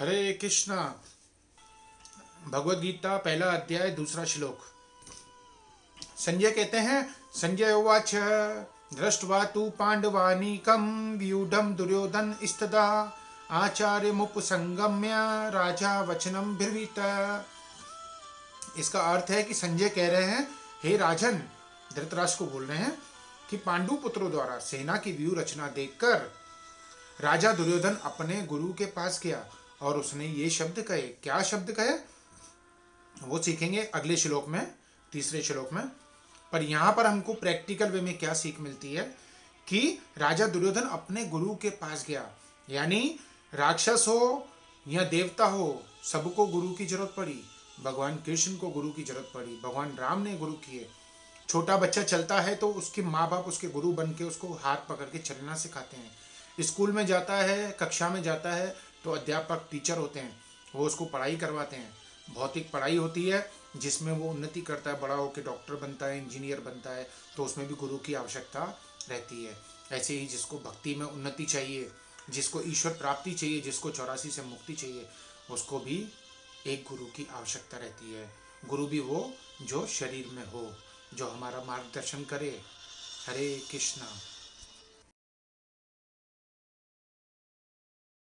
हरे कृष्णा। भगवत गीता पहला अध्याय, दूसरा श्लोक। संजय कहते हैं संजय उवाच दृष्टवा तु पांडवानीकम व्यूढ़ दुर्योधन स्तदा आचार्य मुपसंगम्य राजा वचनम भिर्वित। इसका अर्थ है कि संजय कह रहे हैं, हे राजन, धृतराष्ट्र को बोल रहे हैं, कि पांडु पुत्रों द्वारा सेना की व्यू रचना देखकर राजा दुर्योधन अपने गुरु के पास गया और उसने ये शब्द कहे। क्या शब्द कहे? वो सीखेंगे अगले श्लोक में, तीसरे श्लोक में। पर यहाँ पर हमको प्रैक्टिकल वे में क्या सीख मिलती है कि राजा दुर्योधन अपने गुरु के पास गया। यानी राक्षस हो या देवता हो, सबको गुरु की ज़रूरत पड़ी। भगवान कृष्ण को गुरु की ज़रूरत पड़ी। भगवान राम ने गुरु किए। छोटा बच्चा चलता है तो उसके माँ बाप उसके गुरु बन के उसको हाथ पकड़ के चलना सिखाते हैं। स्कूल में जाता है, कक्षा में जाता है तो अध्यापक टीचर होते हैं, वो उसको पढ़ाई करवाते हैं। भौतिक पढ़ाई होती है, जिसमें वो उन्नति करता है, बड़ा होकर डॉक्टर बनता है इंजीनियर बनता है तो उसमें भी गुरु की आवश्यकता रहती है। ऐसे ही जिसको भक्ति में उन्नति चाहिए, जिसको ईश्वर प्राप्ति चाहिए, जिसको चौरासी से मुक्ति चाहिए, उसको भी एक गुरु की आवश्यकता रहती है। गुरु भी वो जो शरीर में हो, जो हमारा मार्गदर्शन करे। हरे कृष्णा।